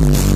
mm-hmm.